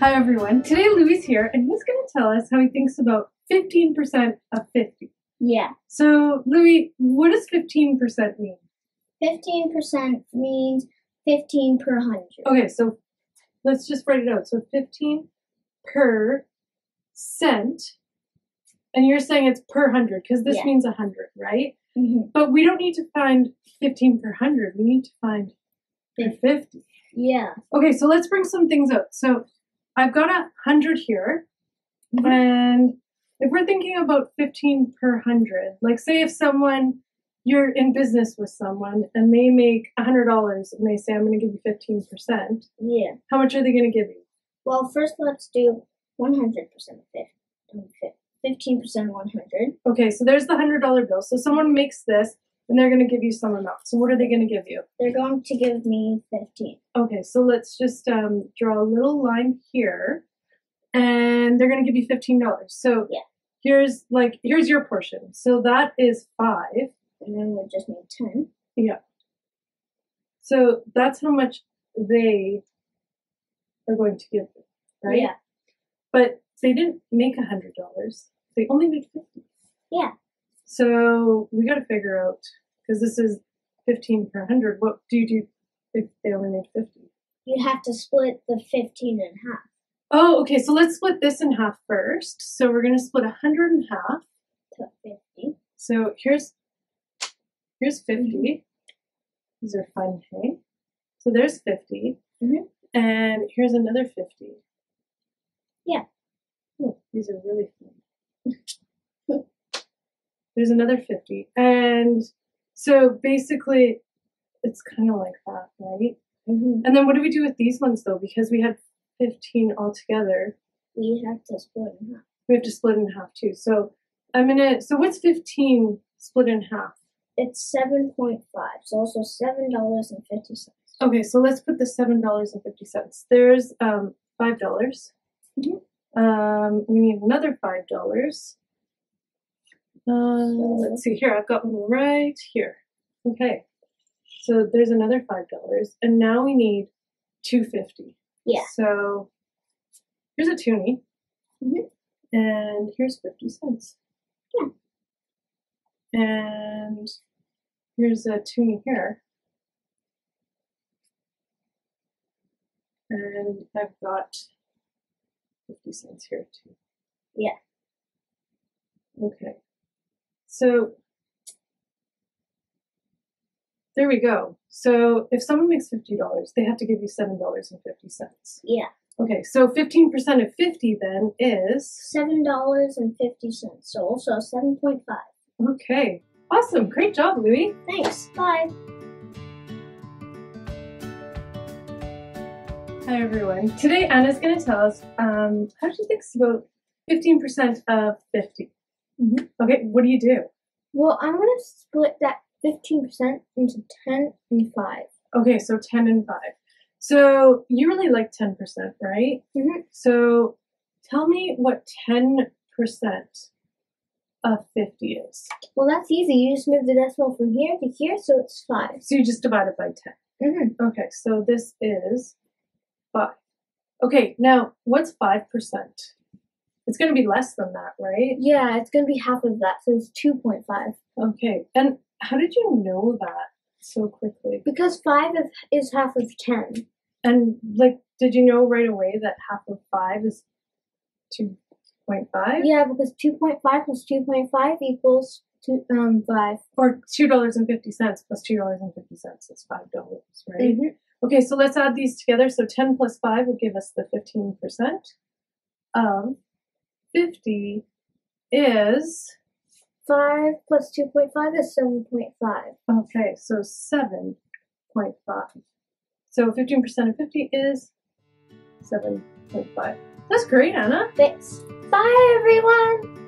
Hi everyone. Today Louis here and he's going to tell us how he thinks about 15% of 50. Yeah. So Louis, what does 15% mean? 15% means 15 per 100. Okay, so let's just write it out. So 15 per cent. And you're saying it's per 100 because this Yeah. means 100, right? Mhm. But we don't need to find 15 per 100. We need to find per 50. Yeah. Okay, so let's bring some things up. So I've got a hundred here, Mhm. and if we're thinking about fifteen per hundred, like say if someone you're in business with someone and they make a hundred dollars and they say I'm going to give you fifteen percent, Yeah. how much are they going to give you? Well, first let's do 100% of 50. 15% of 100. Okay, so there's the hundred dollar bill. So someone makes this and they're going to give you some amount. So what are they going to give you? They're going to give me 15. Okay, so let's just um, draw a little line here, and they're going to give you fifteen dollars. So Yeah. here's like here's your portion. So that is five. And then we'll just need 10. Yeah. So that's how much they are going to give you, right? Yeah. But they didn't make a hundred dollars. They only made fifty. Yeah. So we got to figure out because this is fifteen per hundred. What do you do if they only made fifty? You have to split the 15 in half. Oh, okay. So let's split this in half first. So we're going to split a hundred in half. to 50. So here's here's 50. These are fun, hey? So there's 50. Mhm. And here's another 50. Yeah. Oh, these are really fun. there's another 50. And so basically, it's kind of like that, right? Mm-hmm. And then what do we do with these ones, though? Because we had 15 altogether. We have to split in half. We have to split in half, too. So I'm going to, so what's 15 split in half? It's 7.5. So also $7.50. Okay, so let's put the seven dollars and fifty cents. There's um five dollars. Mhm. Um, we need another five dollars. Um, let's see here. I've got one right here. Okay, so there's another five dollars, and now we need two fifty. Yeah. So here's a toonie, Mhm. and here's fifty cents. Yeah. And here's a toonie here. And I've got 50 cents here too. Yeah. Okay. So there we go. So if someone makes $50, they have to give you $7.50. Yeah. Okay, so 15% of 50 then is. $7.50. So also 7.5. Okay, awesome. Great job, Louie. Thanks. Bye. Hi, everyone. Today, Anna's going to tell us um, how she thinks about 15% of 50. Mhm. Okay, what do you do? Well, I'm going to split that 15% into 10 and 5. Okay, so 10 and 5. So you really like 10%, right? Mhm. So tell me what 10% of 50 is. Well, that's easy. You just move the decimal from here to here, so it's 5. So you just divide it by 10. Mm-hmm. Okay, so this is 5. Okay, now what's 5%? It's going to be less than that, right? Yeah, it's going to be half of that, so it's 2.5. Okay, and how did you know that so quickly? Because 5 is, is half of 10. And like, did you know right away that half of 5 is 2.5? Yeah, because 2.5 plus 2.5 equals two, um 5. Or $2.50 plus $2.50 is $5, right? Mhm. Okay, so let's add these together. So 10 plus 5 would give us the 15% of 50 is, 5 plus 2.5 is 7.5. okay, so 7.5. So 15% of 50 is 7.5. That's great, Anna. Thanks. Bye, everyone!